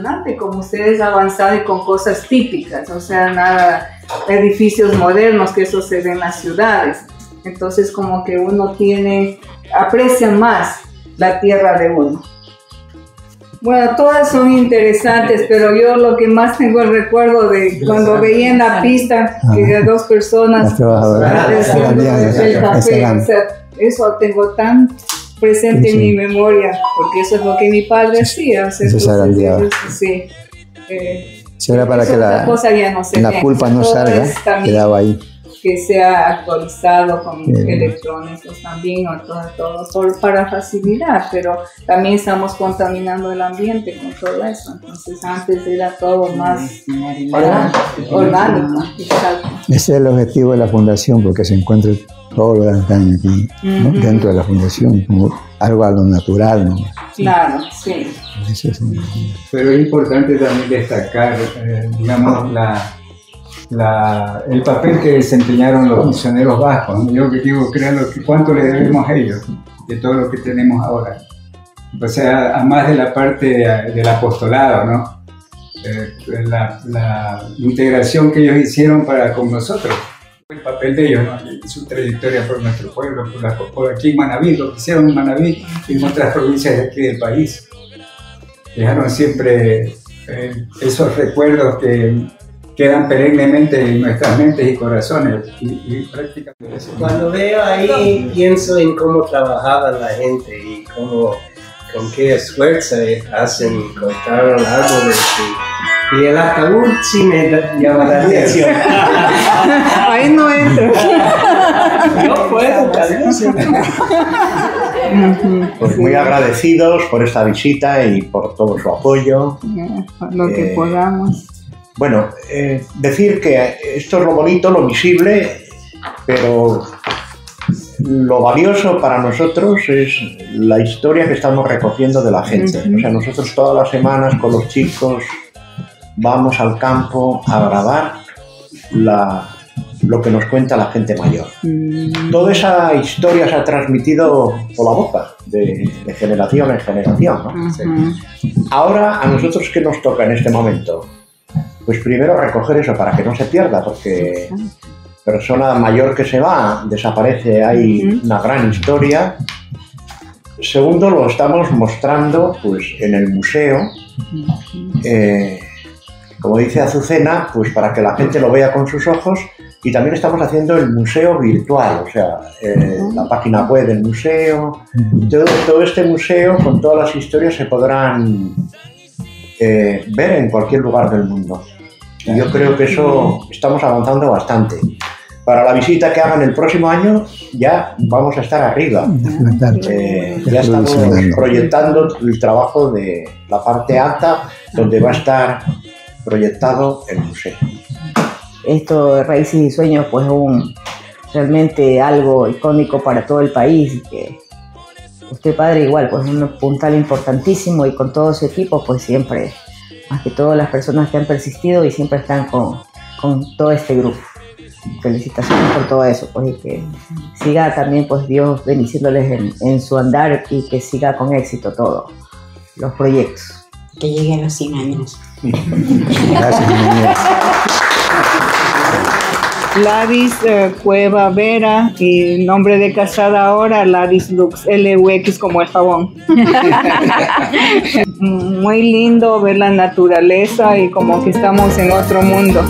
impresionante como ustedes avanzado y con cosas típicas, o sea, nada, edificios modernos, que eso se ve en las ciudades. Entonces como que uno tiene, aprecia más la tierra de uno. Bueno, todas son interesantes, pero yo lo que más tengo el recuerdo de cuando veía en la pista que dos personas el café, eso tengo tan presente en mi memoria, porque eso es lo que mi padre hacía. O sea, sí. Eh, era para que la, la culpa no salga, quedaba ahí que sea actualizado con electrónicos también o todo, todo, para facilitar, pero también estamos contaminando el ambiente con todo eso. Entonces antes era todo más orgánico. Ese es el objetivo de la fundación, porque se encuentra todo lo que están aquí dentro de la fundación, como algo a lo natural. ¿no? Claro, sí. Pero es importante también destacar, eh, digamos, la el papel que desempeñaron los misioneros vascos. Yo que digo, créanlo, cuánto le debemos a ellos de todo lo que tenemos ahora. O sea, a más de la parte del apostolado, ¿no? Eh, la, integración que ellos hicieron para con nosotros, el papel de ellos, ¿no? su trayectoria por nuestro pueblo, por, aquí en Manaví, lo que hicieron en Manaví y en otras provincias de aquí del país. Dejaron siempre eh, esos recuerdos que quedan perennemente en nuestras mentes y corazones. Y, prácticamente Cuando veo ahí, pienso en cómo trabajaba la gente y cómo, con qué esfuerzo hacen, cortaron árboles. Y, y el ataúd sí me llama la atención. ahí no entra. no puedo, Pues muy agradecidos por esta visita y por todo su apoyo. Lo que eh, podamos. Bueno, eh, decir que esto es lo bonito, lo visible, pero lo valioso para nosotros es la historia que estamos recogiendo de la gente. O sea, nosotros todas las semanas con los chicos vamos al campo a grabar lo que nos cuenta la gente mayor. Mm. Toda esa historia se ha transmitido por la boca, de, generación en generación. Ahora, a nosotros, ¿qué nos toca en este momento? Pues primero recoger eso para que no se pierda, porque persona mayor que se va, desaparece, hay una gran historia. Segundo, lo estamos mostrando pues, en el museo, eh, como dice Azucena, pues para que la gente lo vea con sus ojos. Y también estamos haciendo el museo virtual, o sea, eh, la página web del museo. Todo, todo este museo, con todas las historias, se podrán eh, ver en cualquier lugar del mundo. Y yo creo que eso estamos avanzando bastante. Para la visita que hagan el próximo año ya vamos a estar arriba. Eh, ya estamos proyectando el trabajo de la parte alta donde va a estar proyectado el museo. Esto de Raíces y Sueños pues es un, realmente algo icónico para todo el país que usted padre igual pues es un puntal importantísimo y con todo su equipo pues siempre más que todas las personas que han persistido y siempre están con, con todo este grupo. Felicitaciones por todo eso, pues, y que siga también, pues, Dios bendiciéndoles en, en su andar y que siga con éxito todos los proyectos. Que llegue a los 100 años. Gracias, Lavis eh, Cueva Vera y nombre de casada ahora Lavis Lux, L-U-X como el jabón. Muy lindo ver la naturaleza y como que estamos en otro mundo.